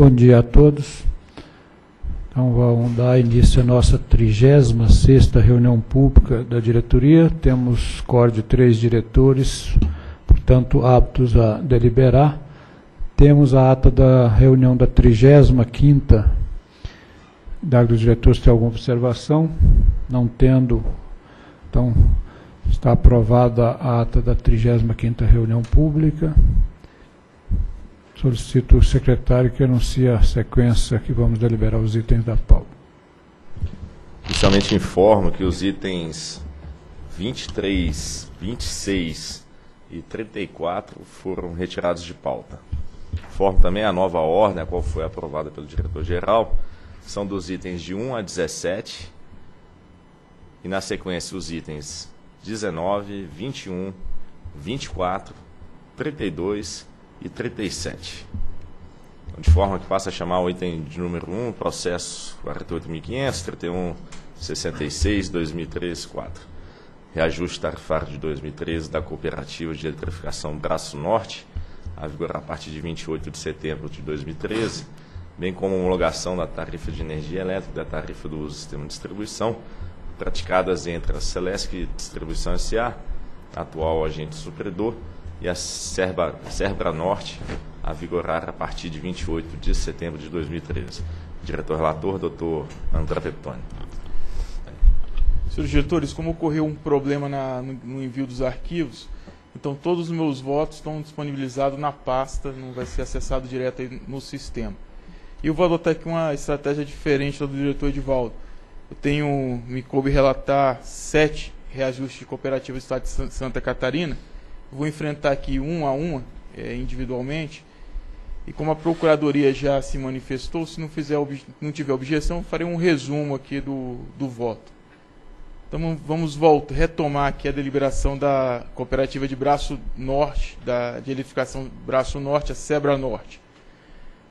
Bom dia a todos. Então vamos dar início à nossa 36 reunião pública da diretoria. Temos cor de três diretores, portanto aptos a deliberar. Temos a ata da reunião da 35ª da dos diretores tem alguma observação? Não tendo, então está aprovada a ata da 35ª reunião pública. Solicito o secretário que anuncie a sequência que vamos deliberar os itens da pauta. Inicialmente informo que os itens 23, 26 e 34 foram retirados de pauta. Informo também a nova ordem, a qual foi aprovada pelo diretor-geral, são dos itens de 1 a 17 e na sequência os itens 19, 21, 24, 32 e 37. Então, de forma que passa a chamar o item de número 1, processo 48.500, 31, 66, 2013, 4. Reajuste tarifário de 2013 da Cooperativa de Eletrificação Braço Norte, a vigorar a partir de 28 de setembro de 2013, bem como homologação da tarifa de energia elétrica e da tarifa do uso do sistema de distribuição, praticadas entre a Celesc Distribuição S.A., atual agente supridor, e a Serba, Serbra Norte, a vigorar a partir de 28 de setembro de 2013. Diretor relator, doutor André Peptoni. Senhores diretores, como ocorreu um problema na, no, no, envio dos arquivos, então todos os meus votos estão disponibilizados na pasta, não vai ser acessado direto no sistema. E eu vou adotar aqui uma estratégia diferente da do diretor Edivaldo. Eu tenho, me coube relatar sete reajustes de cooperativas do Estado de Santa Catarina, vou enfrentar aqui um a uma, é, individualmente, e como a Procuradoria já se manifestou, se não, fizer, não tiver objeção, farei um resumo aqui do, do voto. Então vamos voltar, retomar aqui a deliberação da cooperativa de Braço Norte, da, de eletrificação Braço Norte, a Sebra Norte.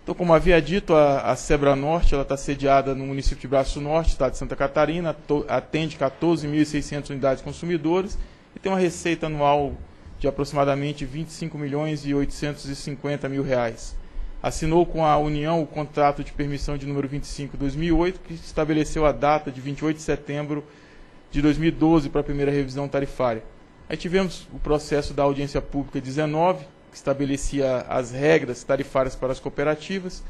Então, como havia dito, a, a Sebra Norte está sediada no município de Braço Norte, estado de Santa Catarina, to, atende 14.600 unidades consumidoras e tem uma receita anual de aproximadamente 25 milhões e 850 mil reais. Assinou com a União o contrato de permissão de número 25/2008, que estabeleceu a data de 28 de setembro de 2012 para a primeira revisão tarifária. Aí tivemos o processo da audiência pública 19, que estabelecia as regras tarifárias para as cooperativas,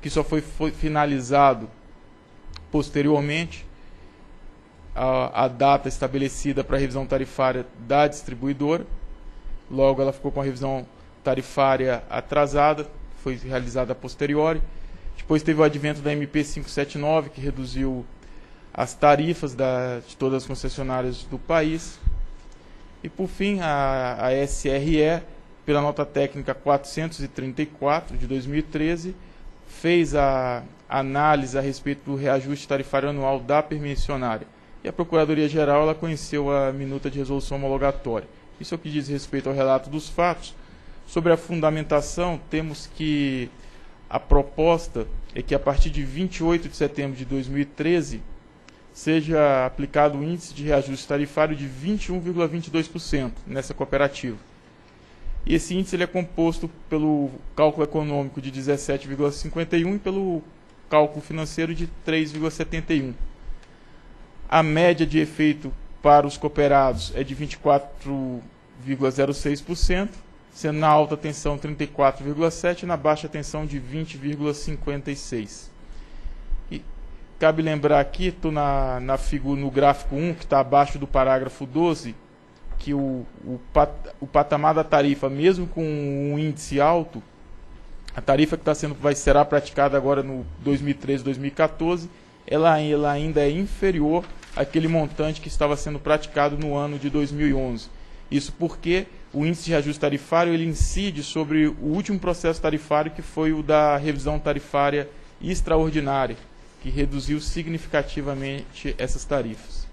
que só foi, foi finalizado posteriormente a, a data estabelecida para a revisão tarifária da distribuidora logo ela ficou com a revisão tarifária atrasada, foi realizada a posteriori. Depois teve o advento da MP 579, que reduziu as tarifas da, de todas as concessionárias do país. E por fim, a, a SRE, pela nota técnica 434 de 2013, fez a análise a respeito do reajuste tarifário anual da permissionária. E a Procuradoria-Geral conheceu a minuta de resolução homologatória. Isso é o que diz respeito ao relato dos fatos. Sobre a fundamentação, temos que a proposta é que a partir de 28 de setembro de 2013 seja aplicado o índice de reajuste tarifário de 21,22% nessa cooperativa. E esse índice ele é composto pelo cálculo econômico de 17,51 e pelo cálculo financeiro de 3,71. A média de efeito para os cooperados é de 24,06%, sendo na alta tensão 34,7% e na baixa tensão de 20,56%. E cabe lembrar aqui, estou na, na figura, no gráfico 1, que está abaixo do parágrafo 12, que o, o, pat, o patamar da tarifa, mesmo com um índice alto, a tarifa que está sendo vai será praticada agora no 2013, 2014, ela, ela ainda é inferior aquele montante que estava sendo praticado no ano de 2011. Isso porque o índice de reajuste tarifário ele incide sobre o último processo tarifário, que foi o da revisão tarifária extraordinária, que reduziu significativamente essas tarifas.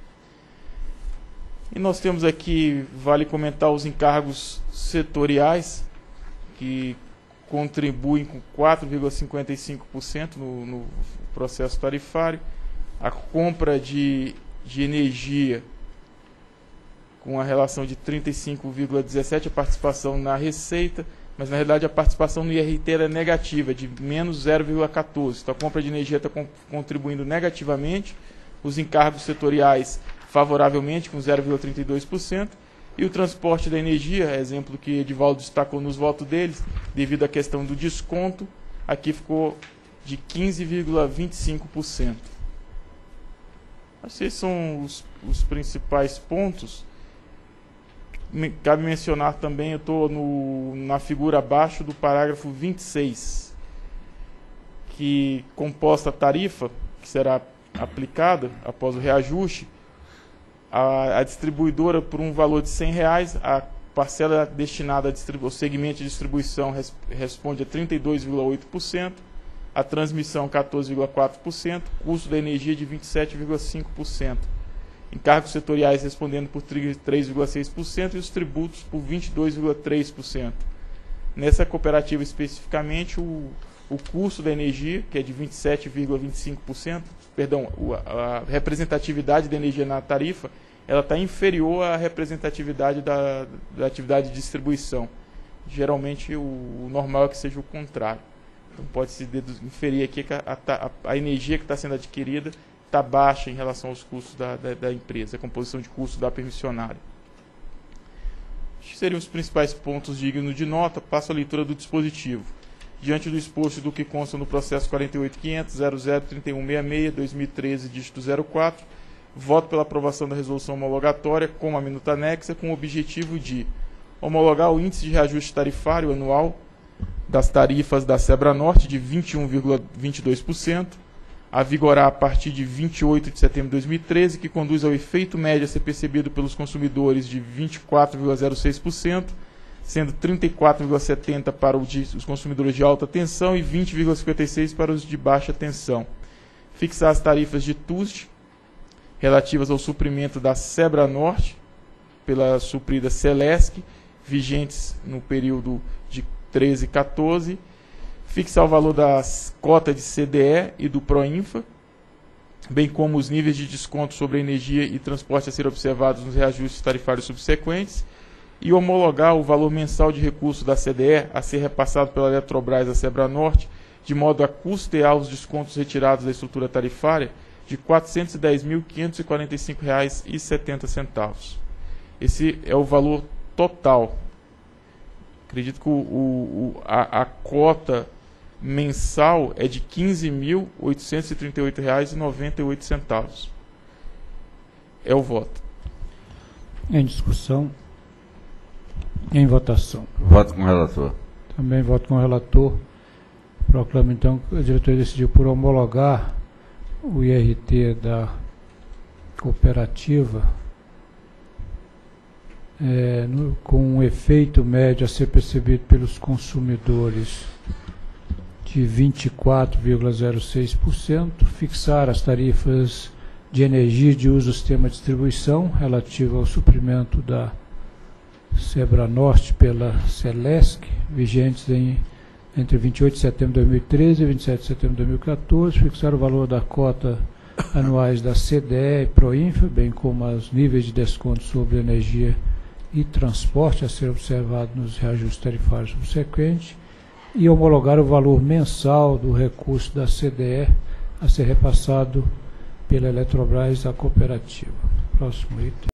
E nós temos aqui, vale comentar, os encargos setoriais, que contribuem com 4,55% no, no processo tarifário. A compra de de energia com a relação de 35,17 a participação na receita mas na realidade a participação no IRT é negativa, de menos 0,14. Então a compra de energia está contribuindo negativamente, os encargos setoriais favoravelmente, com 0,32%, e o transporte da energia, exemplo que Edivaldo destacou nos votos deles, devido à questão do desconto, aqui ficou de 15,25%. Esses são os, os principais pontos. Cabe mencionar também, eu estou na figura abaixo do parágrafo 26, que composta a tarifa que será aplicada após o reajuste, a, a distribuidora por um valor de R$ reais, a parcela destinada ao segmento de distribuição res, responde a 32,8%, a transmissão 14,4%, custo da energia de 27,5% encargos setoriais respondendo por 3,6% e os tributos por 22,3%. Nessa cooperativa especificamente, o, o custo da energia, que é de 27,25%, perdão, a representatividade da energia na tarifa, ela está inferior à representatividade da, da atividade de distribuição. Geralmente, o, o normal é que seja o contrário. Então, pode-se inferir aqui que a, a, a energia que está sendo adquirida está baixa em relação aos custos da, da, da, empresa, a composição de custos da permissionária. Seriam os principais pontos dignos de nota. Passo a leitura do dispositivo. Diante do exposto do que consta no processo 48.500.003166-2013, dígito 04, voto pela aprovação da resolução homologatória com a minuta anexa, com o objetivo de homologar o índice de reajuste tarifário anual das tarifas da Sebra Norte de 21,22%, a vigorar a partir de 28 de setembro de 2013, que conduz ao efeito médio a ser percebido pelos consumidores de 24,06%, sendo 34,70% para os consumidores de alta tensão e 20,56% para os de baixa tensão. Fixar as tarifas de TUST relativas ao suprimento da Sebra Norte pela suprida Celesc, vigentes no período de 13 e 14, fixar o valor das cotas de CDE e do Proinfa, bem como os níveis de desconto sobre energia e transporte a ser observados nos reajustes tarifários subsequentes, e homologar o valor mensal de recurso da CDE a ser repassado pela Eletrobras à Sebra Norte, de modo a custear os descontos retirados da estrutura tarifária de R$ 410.545,70. Esse é o valor total. Acredito que o, o, a, a cota mensal é de R$ 15.838,98. É o voto. Em discussão. Em votação. Voto com o relator. Também voto com o relator. Proclamo então que a diretoria decidiu por homologar o IRT da cooperativa é, no, com um efeito médio a ser percebido pelos consumidores de 24,06%, fixar as tarifas de energia de uso do sistema de distribuição relativa ao suprimento da Sebra Norte pela Celesc, vigentes em, entre 28 de setembro de 2013 e 27 de setembro de 2014, fixar o valor da cota anuais da CDE e Proinfa, bem como os níveis de desconto sobre energia e transporte a ser observado nos reajustes tarifários subsequentes, e homologar o valor mensal do recurso da CDE a ser repassado pela Eletrobras à cooperativa. Próximo item.